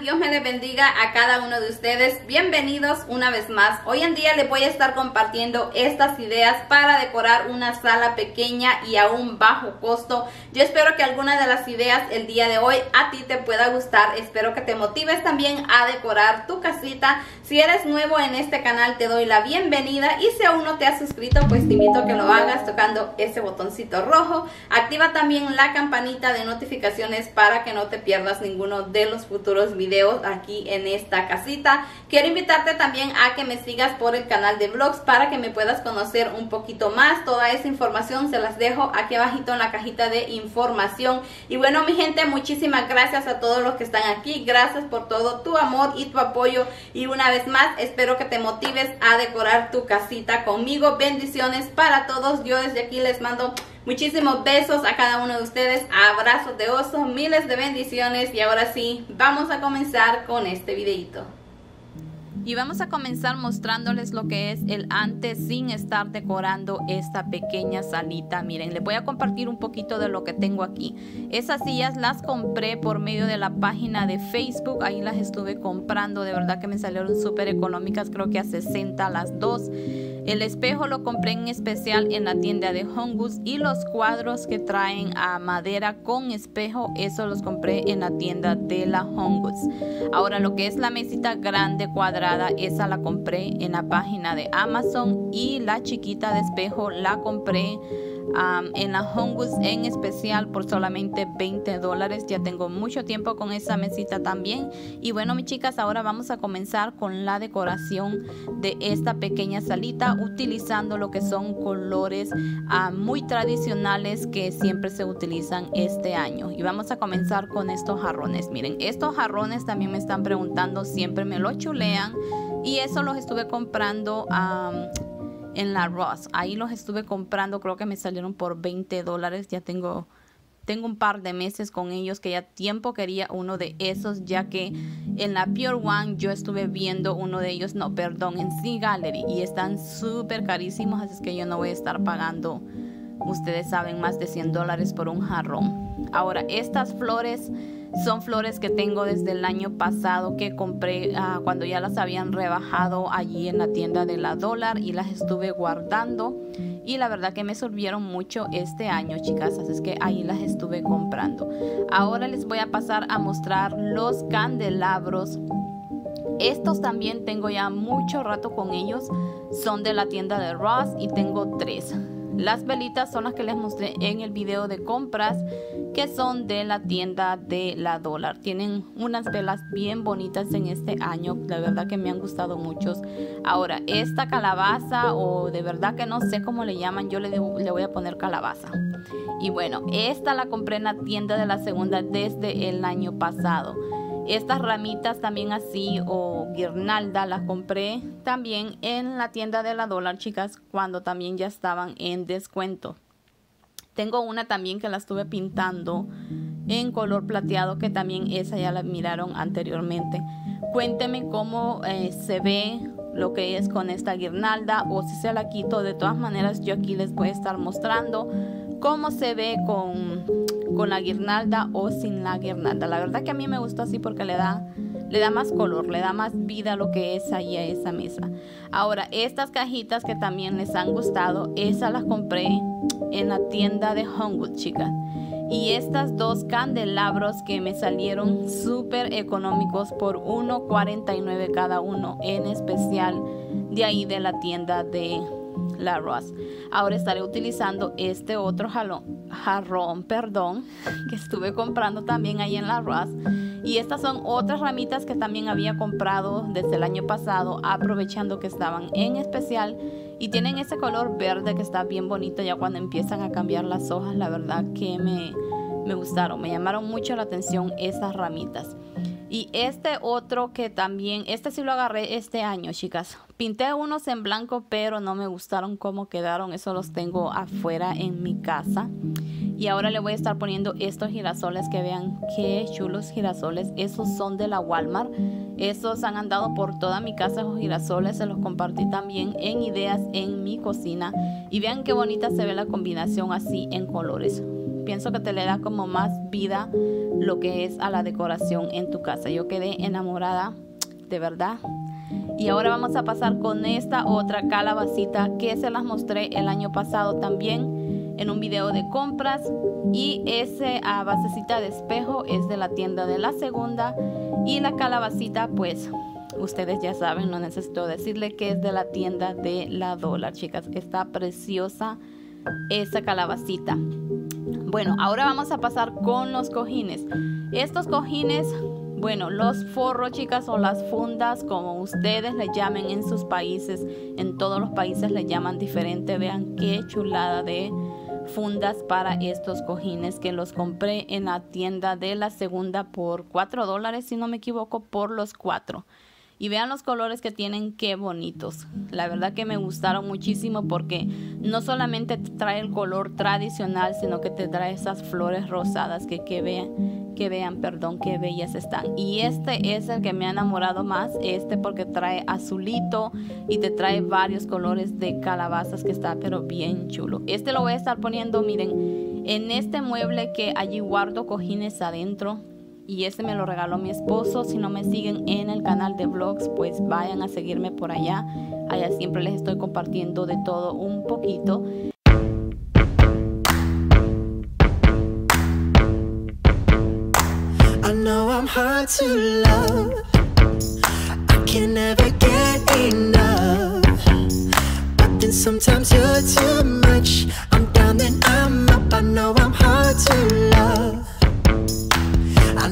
Dios me les bendiga a cada uno de ustedes. Bienvenidos una vez más. Hoy en día les voy a estar compartiendo estas ideas para decorar una sala pequeña y a un bajo costo. Yo espero que alguna de las ideas el día de hoy a ti te pueda gustar. Espero que te motives también a decorar tu casita. Si eres nuevo en este canal te doy la bienvenida y si aún no te has suscrito pues te invito a que lo hagas tocando ese botoncito rojo. Activa también la campanita de notificaciones para que no te pierdas ninguno de los futuros videos aquí en esta casita. Quiero invitarte también a que me sigas por el canal de vlogs para que me puedas conocer un poquito más. Toda esa información se las dejo aquí abajito en la cajita de información. Y bueno mi gente, muchísimas gracias a todos los que están aquí. Gracias por todo tu amor y tu apoyo. Y una vez más, espero que te motives a decorar tu casita conmigo. Bendiciones para todos. Yo desde aquí les mando Muchísimos besos a cada uno de ustedes, abrazos de oso, miles de bendiciones y ahora sí, vamos a comenzar con este videito. Y vamos a comenzar mostrándoles lo que es el antes sin estar decorando esta pequeña salita. Miren, les voy a compartir un poquito de lo que tengo aquí. Esas sillas las compré por medio de la página de Facebook. Ahí las estuve comprando. De verdad que me salieron súper económicas. Creo que a 60 las dos. El espejo lo compré en especial en la tienda de Hongus y los cuadros que traen a madera con espejo, eso los compré en la tienda de la Hongus. Ahora lo que es la mesita grande cuadrada, esa la compré en la página de Amazon y la chiquita de espejo la compré en la Hongus en especial por solamente 20 dólares. Ya tengo mucho tiempo con esa mesita también. Y bueno, mis chicas, ahora vamos a comenzar con la decoración de esta pequeña salita utilizando lo que son colores muy tradicionales que siempre se utilizan este año. Y vamos a comenzar con estos jarrones. Miren, estos jarrones también me están preguntando, siempre me lo chulean. Y eso los estuve comprando en la Ross. Ahí los estuve comprando, creo que me salieron por 20 dólares. Ya tengo, tengo un par de meses con ellos que ya tiempo quería uno de esos, ya que en la Pure One yo estuve viendo uno de ellos, no, perdón, en Sea Gallery y están súper carísimos, así es que yo no voy a estar pagando, ustedes saben, más de 100 dólares por un jarrón. Ahora, estas flores son flores que tengo desde el año pasado que compré ah, cuando ya las habían rebajado allí en la tienda de la dólar y las estuve guardando. Y la verdad que me sirvieron mucho este año, chicas. Así es que ahí las estuve comprando. Ahora les voy a pasar a mostrar los candelabros. Estos también tengo ya mucho rato con ellos. Son de la tienda de Ross y tengo tres. Las velitas son las que les mostré en el video de compras que son de la tienda de la dólar. Tienen unas velas bien bonitas en este año. La verdad que me han gustado muchos. Ahora, esta calabaza o de verdad que no sé cómo le llaman, yo le, le voy a poner calabaza. Y bueno, esta la compré en la tienda de la segunda desde el año pasado. Estas ramitas también así o guirnalda las compré también en la tienda de la dólar, chicas, cuando también ya estaban en descuento. Tengo una también que la estuve pintando en color plateado, que también esa ya la miraron anteriormente. Cuénteme cómo eh, se ve lo que es con esta guirnalda o si se la quito. De todas maneras, yo aquí les voy a estar mostrando cómo se ve con con la guirnalda o sin la guirnalda. La verdad que a mí me gusta así porque le da, le da más color, le da más vida a lo que es ahí a esa mesa. Ahora, estas cajitas que también les han gustado, esas las compré en la tienda de Homewood, chicas. Y estas dos candelabros que me salieron súper económicos por 1.49 cada uno, en especial de ahí de la tienda de la Ross. Ahora estaré utilizando este otro jalón, jarrón, perdón, que estuve comprando también ahí en la Ross. Y estas son otras ramitas que también había comprado desde el año pasado, aprovechando que estaban en especial. Y tienen ese color verde que está bien bonito ya cuando empiezan a cambiar las hojas. La verdad que me, me gustaron, me llamaron mucho la atención esas ramitas. Y este otro que también, este sí lo agarré este año, chicas. Pinté unos en blanco, pero no me gustaron cómo quedaron. Eso los tengo afuera en mi casa. Y ahora le voy a estar poniendo estos girasoles que vean qué chulos girasoles. Esos son de la Walmart. Esos han andado por toda mi casa esos girasoles. Se los compartí también en ideas en mi cocina. Y vean qué bonita se ve la combinación así en colores pienso que te le da como más vida lo que es a la decoración en tu casa. Yo quedé enamorada, de verdad. Y ahora vamos a pasar con esta otra calabacita que se las mostré el año pasado también en un video de compras. Y ese a basecita de espejo es de la tienda de la segunda. Y la calabacita pues ustedes ya saben, no necesito decirle que es de la tienda de la dólar, chicas. Está preciosa esa calabacita. Bueno, ahora vamos a pasar con los cojines. Estos cojines, bueno, los forros, chicas, o las fundas, como ustedes le llamen en sus países. En todos los países le llaman diferente. Vean qué chulada de fundas para estos cojines que los compré en la tienda de la segunda por 4 dólares, si no me equivoco, por los 4. Y vean los colores que tienen, qué bonitos. La verdad que me gustaron muchísimo porque no solamente trae el color tradicional, sino que te trae esas flores rosadas que, que vean, que vean, perdón, qué bellas están. Y este es el que me ha enamorado más, este porque trae azulito y te trae varios colores de calabazas que está pero bien chulo. Este lo voy a estar poniendo, miren, en este mueble que allí guardo cojines adentro y este me lo regaló mi esposo. Si no me siguen en el canal de vlogs, pues vayan a seguirme por allá. Allá siempre les estoy compartiendo de todo un poquito. I know I'm hard to love. I can never get enough. But then sometimes you're too much. I'm down, then I'm up. I know I'm hard to love.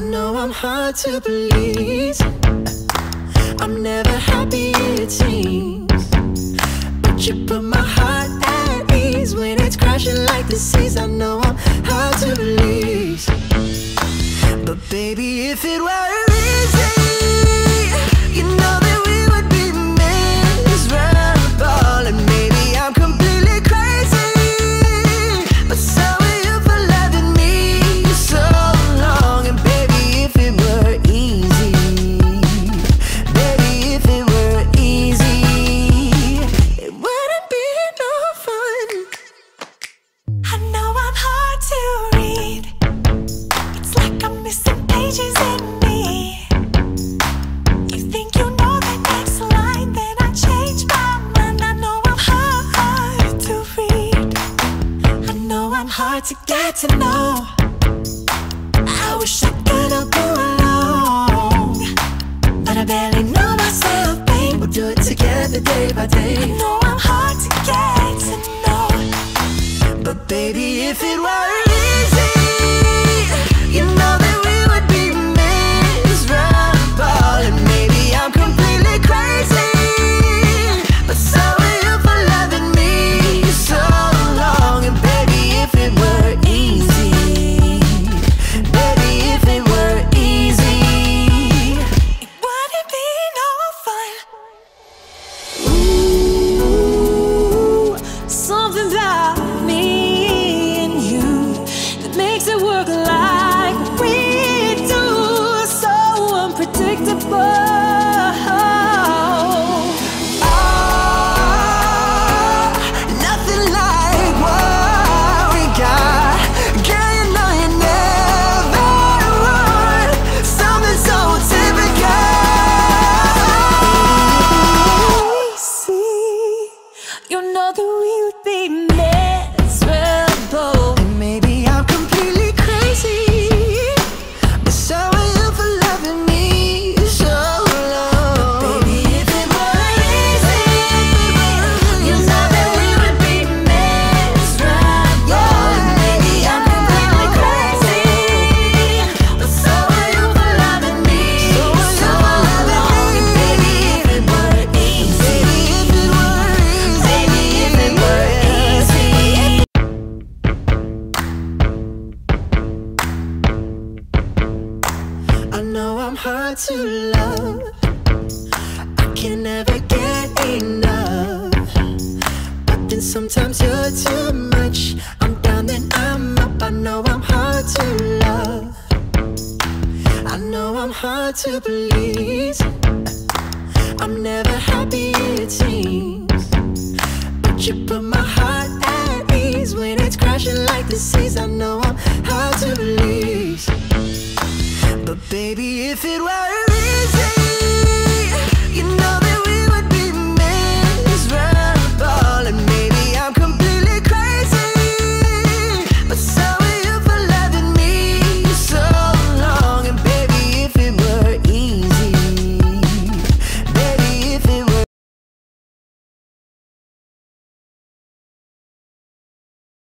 I know I'm hard to please. I'm never happy, it seems. But you put my heart at ease when it's crashing like the seas. I know I'm hard to release. But baby, if it were easy, barely know myself, babe. We'll do it together day by I day. know I'm hard to get to know. But baby, if it were it work life. Know I'm hard to love. I can never get enough. But then sometimes you're too much. I'm down, then I'm up. I know I'm hard to love. I know I'm hard to please. I'm never happy, it seems. But you put my heart at ease when it's crashing. like the seas. I know I'm hard to release. But baby, if it were easy